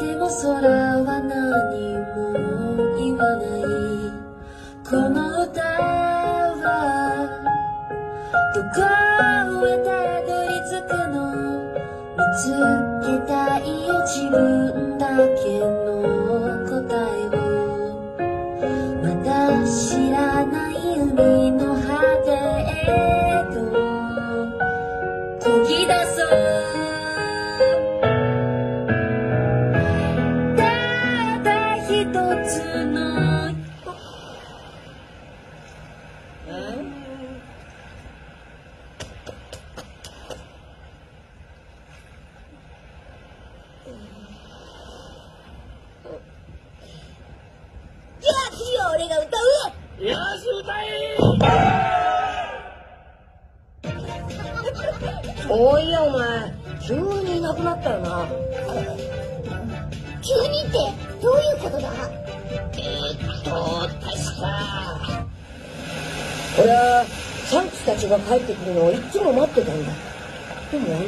でも空は何も言わないこの歌はどこへたどり着くの見つけたいよ自分だけの答えをまだ知らない海の果てへと漕ぎ出そう俺が歌うよし歌えおいやお前急にいなくなったよな急にってどう。いうことだ俺はサンクスたちが帰ってくるのをいつも待ってたんだ。でも